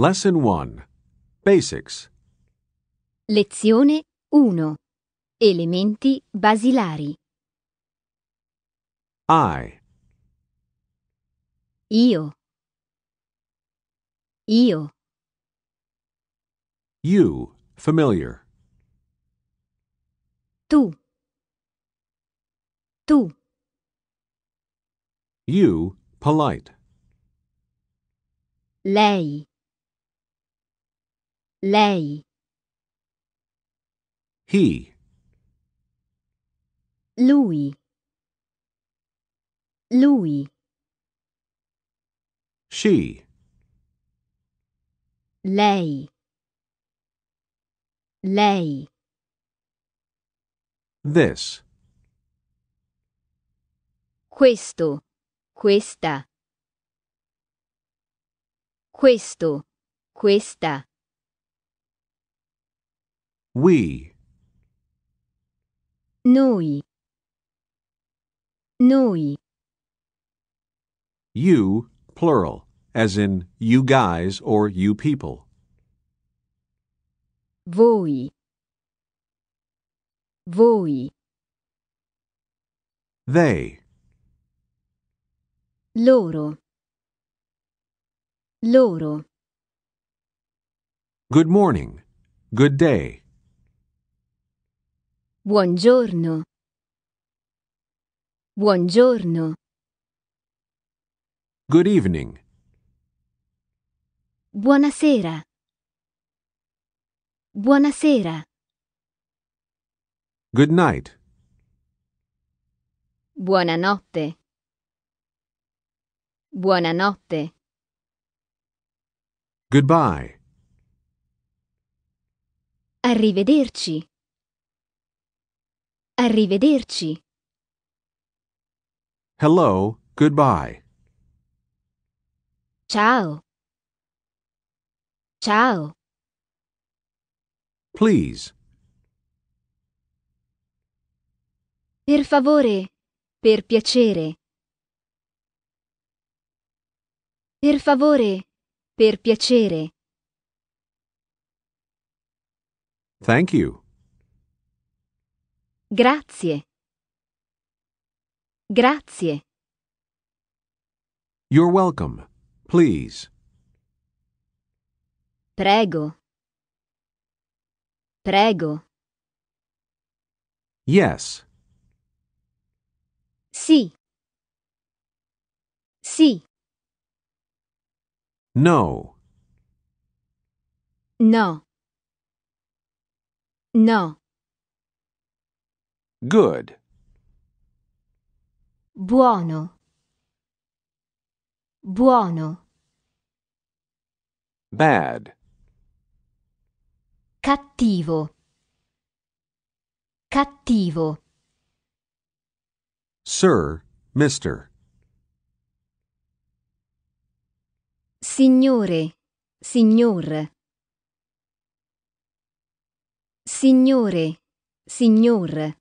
Lesson 1 Basics Lezione 1. Elementi basilari. I, Io. Io. you, familiar. Tu. Tu. You, polite. Lei. Lei. He, Lui. Lui. she, Lei. Lei. this, Questo. Questa. Questo. Questa. We, Noi. Noi. you, plural, as in you guys or you people. Voi. Voi. They, Loro. Loro. good morning, good day. Buongiorno. Buongiorno. Good evening, Buonasera. Buonasera. good night, Buonanotte. Buonanotte. goodbye, Arrivederci. Arrivederci. hello, goodbye. Ciao. Ciao. Please, Per favore. Per piacere. Per favore. Per piacere. thank you. Grazie. Grazie. You're welcome. Please. Prego. Prego. Yes. Sì. Sì. No. No. No. Good. Buono. Buono. Bad. Cattivo. Cattivo. Sir, Mr. Signore. Signor. Signore. Signor.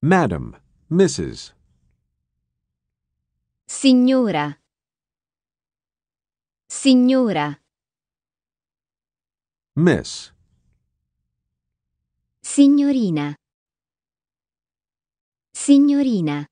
Madam, Mrs. Signora. Signora. Miss. Signorina. Signorina.